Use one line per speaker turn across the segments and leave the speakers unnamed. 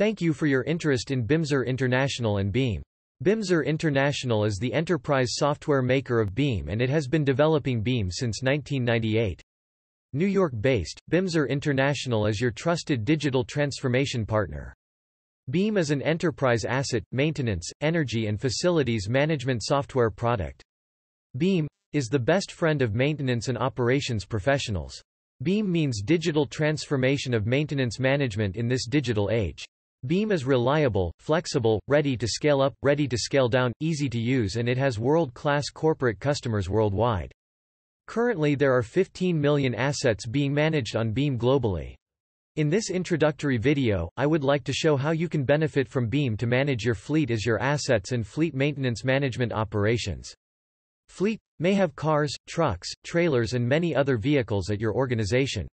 Thank you for your interest in Bimser International and Beam. Bimser International is the enterprise software maker of Beam and it has been developing Beam since 1998. New York-based, Bimser International is your trusted digital transformation partner. Beam is an enterprise asset, maintenance, energy and facilities management software product. Beam is the best friend of maintenance and operations professionals. Beam means digital transformation of maintenance management in this digital age. Beam is reliable, flexible, ready to scale up, ready to scale down, easy to use and it has world-class corporate customers worldwide. Currently there are 15 million assets being managed on Beam globally. In this introductory video, I would like to show how you can benefit from Beam to manage your fleet as your assets and fleet maintenance management operations. Fleet may have cars, trucks, trailers and many other vehicles at your organization.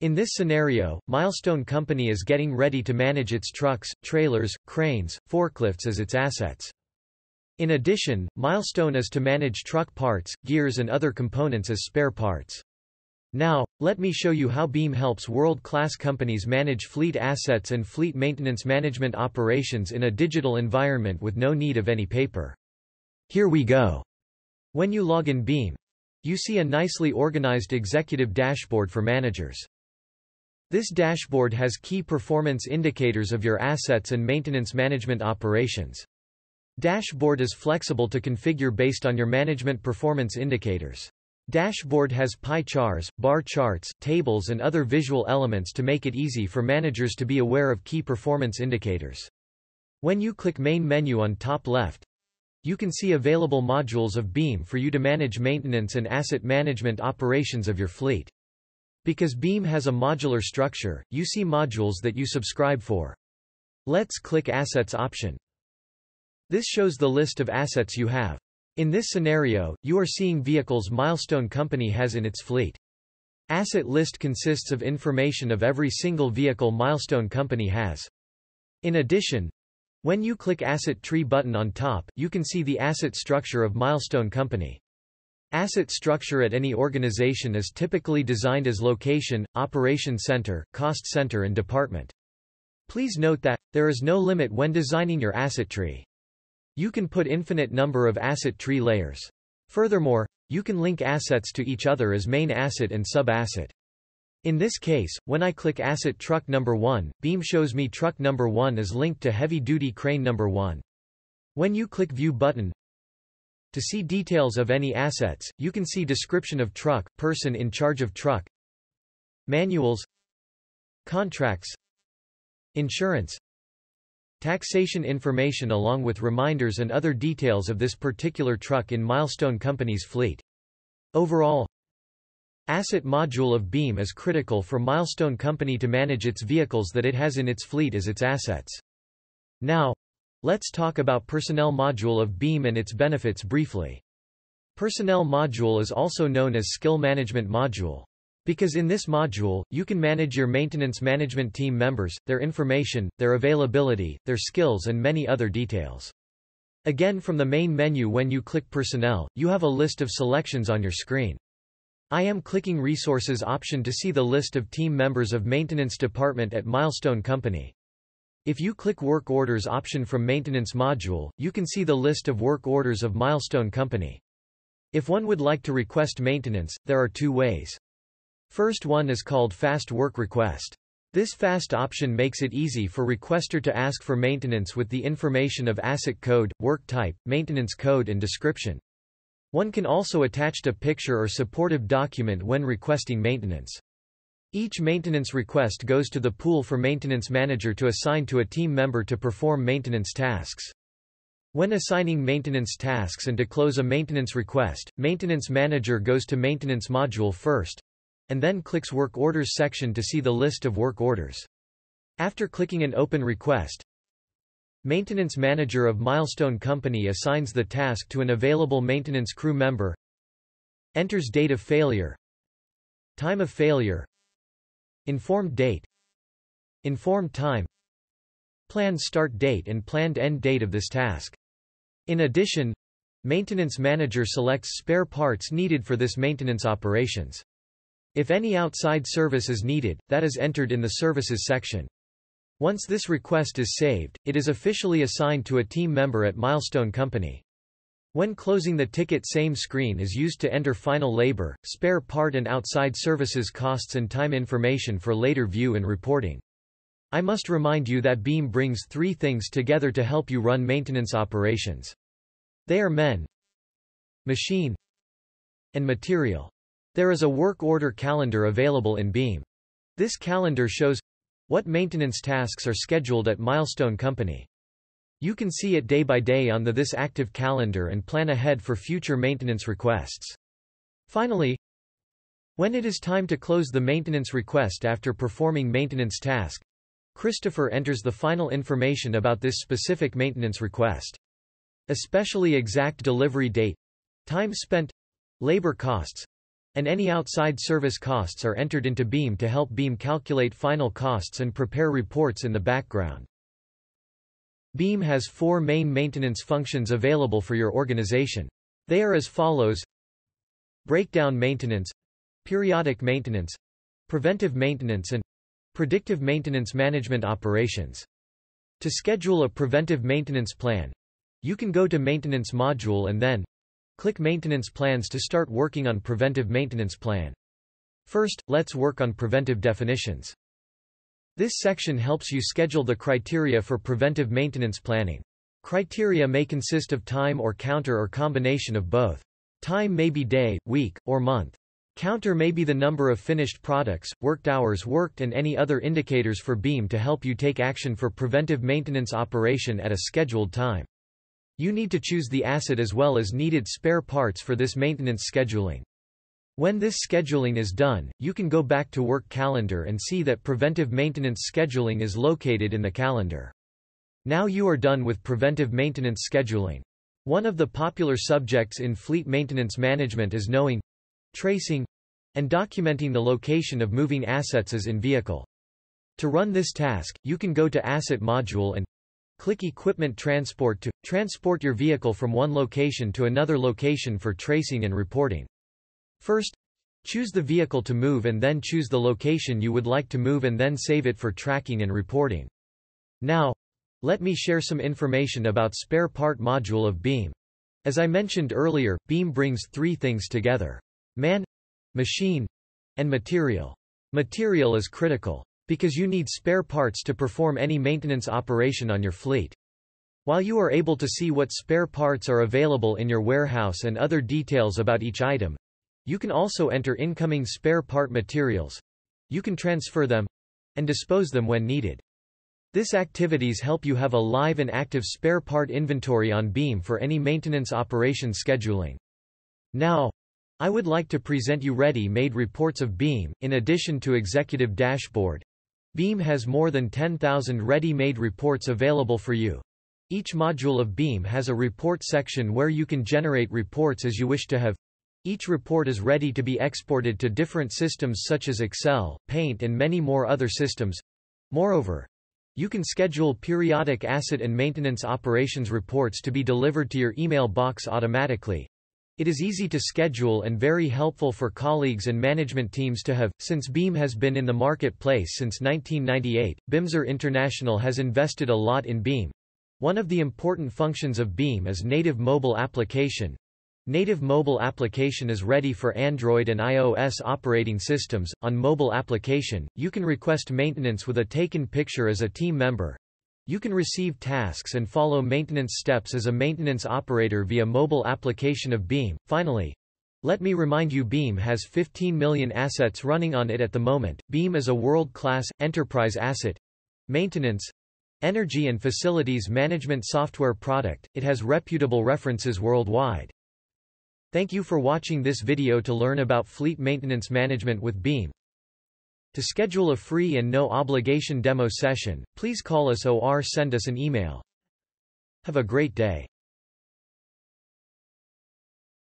In this scenario, Milestone Company is getting ready to manage its trucks, trailers, cranes, forklifts as its assets. In addition, Milestone is to manage truck parts, gears and other components as spare parts. Now, let me show you how Beam helps world-class companies manage fleet assets and fleet maintenance management operations in a digital environment with no need of any paper. Here we go. When you log in Beam, you see a nicely organized executive dashboard for managers. This dashboard has key performance indicators of your assets and maintenance management operations. Dashboard is flexible to configure based on your management performance indicators. Dashboard has pie charts, bar charts, tables and other visual elements to make it easy for managers to be aware of key performance indicators. When you click Main menu on top left, you can see available modules of Beam for you to manage maintenance and asset management operations of your fleet. Because Beam has a modular structure, you see modules that you subscribe for. Let's click Assets option. This shows the list of assets you have. In this scenario, you are seeing vehicles Milestone Company has in its fleet. Asset list consists of information of every single vehicle Milestone Company has. In addition, when you click Asset Tree button on top, you can see the asset structure of Milestone Company. Asset structure at any organization is typically designed as location, operation center, cost center and department. Please note that, there is no limit when designing your asset tree. You can put infinite number of asset tree layers. Furthermore, you can link assets to each other as main asset and sub-asset. In this case, when I click Asset Truck Number 1, Beam shows me Truck Number 1 is linked to Heavy Duty Crane Number 1. When you click View button, to see details of any assets, you can see description of truck, person in charge of truck, manuals, contracts, insurance, taxation information along with reminders and other details of this particular truck in Milestone Company's fleet. Overall, Asset module of Beam is critical for Milestone Company to manage its vehicles that it has in its fleet as its assets. Now, let's talk about Personnel module of Beam and its benefits briefly. Personnel module is also known as Skill Management module. Because in this module, you can manage your maintenance management team members, their information, their availability, their skills and many other details. Again from the main menu when you click Personnel, you have a list of selections on your screen. I am clicking Resources option to see the list of team members of Maintenance Department at Milestone Company. If you click Work Orders option from Maintenance module, you can see the list of work orders of Milestone Company. If one would like to request maintenance, there are two ways. First one is called Fast Work Request. This fast option makes it easy for requester to ask for maintenance with the information of asset code, work type, maintenance code and description. One can also attach a picture or supportive document when requesting maintenance. Each maintenance request goes to the pool for maintenance manager to assign to a team member to perform maintenance tasks. When assigning maintenance tasks and to close a maintenance request, maintenance manager goes to maintenance module first, and then clicks work orders section to see the list of work orders. After clicking an open request, Maintenance manager of Milestone Company assigns the task to an available maintenance crew member Enters date of failure Time of failure Informed date Informed time Planned start date and planned end date of this task. In addition, Maintenance manager selects spare parts needed for this maintenance operations. If any outside service is needed, that is entered in the services section. Once this request is saved, it is officially assigned to a team member at Milestone Company. When closing the ticket same screen is used to enter final labor, spare part and outside services costs and time information for later view and reporting. I must remind you that Beam brings three things together to help you run maintenance operations. They are men, machine, and material. There is a work order calendar available in Beam. This calendar shows what maintenance tasks are scheduled at Milestone Company? You can see it day by day on the This Active calendar and plan ahead for future maintenance requests. Finally, when it is time to close the maintenance request after performing maintenance task, Christopher enters the final information about this specific maintenance request. Especially exact delivery date, time spent, labor costs, and any outside service costs are entered into Beam to help Beam calculate final costs and prepare reports in the background. Beam has four main maintenance functions available for your organization. They are as follows Breakdown maintenance Periodic maintenance Preventive maintenance and Predictive maintenance management operations. To schedule a preventive maintenance plan, you can go to Maintenance module and then Click Maintenance Plans to start working on Preventive Maintenance Plan. First, let's work on preventive definitions. This section helps you schedule the criteria for preventive maintenance planning. Criteria may consist of time or counter or combination of both. Time may be day, week, or month. Counter may be the number of finished products, worked hours worked and any other indicators for BEAM to help you take action for preventive maintenance operation at a scheduled time. You need to choose the asset as well as needed spare parts for this maintenance scheduling. When this scheduling is done, you can go back to work calendar and see that preventive maintenance scheduling is located in the calendar. Now you are done with preventive maintenance scheduling. One of the popular subjects in fleet maintenance management is knowing, tracing, and documenting the location of moving assets as in vehicle. To run this task, you can go to Asset module and Click Equipment Transport to transport your vehicle from one location to another location for tracing and reporting. First, choose the vehicle to move and then choose the location you would like to move and then save it for tracking and reporting. Now, let me share some information about spare part module of Beam. As I mentioned earlier, Beam brings three things together. Man, machine, and material. Material is critical. Because you need spare parts to perform any maintenance operation on your fleet. While you are able to see what spare parts are available in your warehouse and other details about each item, you can also enter incoming spare part materials. You can transfer them and dispose them when needed. This activities help you have a live and active spare part inventory on Beam for any maintenance operation scheduling. Now, I would like to present you ready-made reports of Beam, in addition to Executive Dashboard, Beam has more than 10,000 ready-made reports available for you. Each module of Beam has a report section where you can generate reports as you wish to have. Each report is ready to be exported to different systems such as Excel, Paint and many more other systems. Moreover, you can schedule periodic asset and maintenance operations reports to be delivered to your email box automatically. It is easy to schedule and very helpful for colleagues and management teams to have. Since Beam has been in the marketplace since 1998, Bimser International has invested a lot in Beam. One of the important functions of Beam is native mobile application. Native mobile application is ready for Android and iOS operating systems. On mobile application, you can request maintenance with a taken picture as a team member, you can receive tasks and follow maintenance steps as a maintenance operator via mobile application of Beam. Finally, let me remind you Beam has 15 million assets running on it at the moment. Beam is a world-class, enterprise asset maintenance, energy and facilities management software product. It has reputable references worldwide. Thank you for watching this video to learn about fleet maintenance management with Beam. To schedule a free and no-obligation demo session, please call us or send us an email. Have a great day.